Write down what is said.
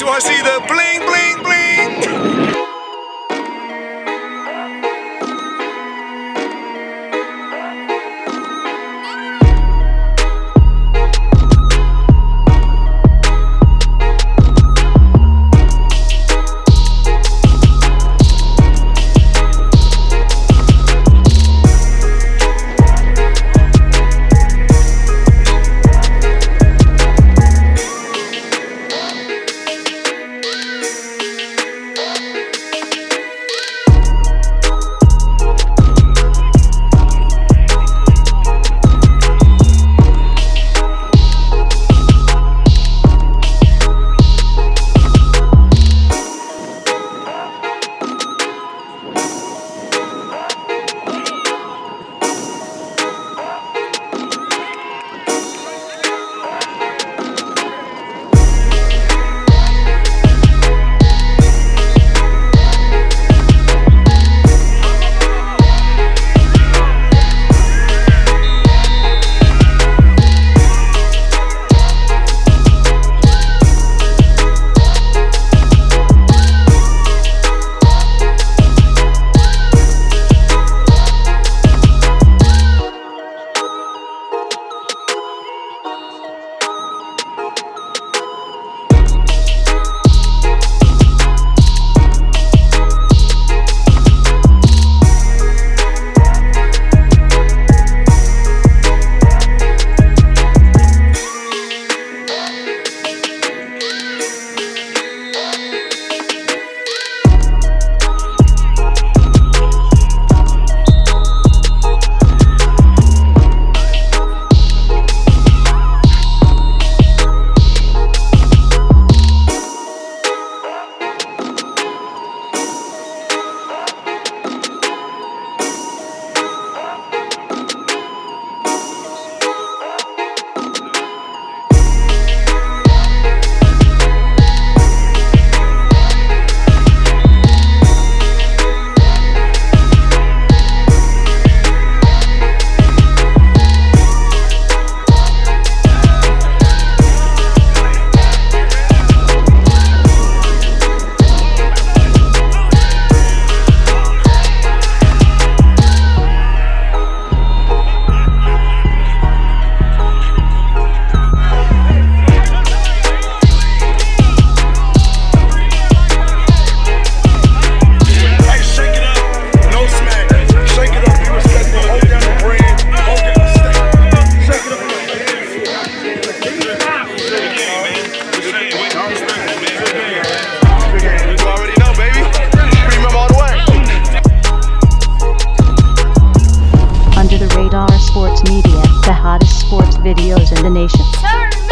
you want to see the bling, bling, bling. Media, the hottest sports videos in the nation.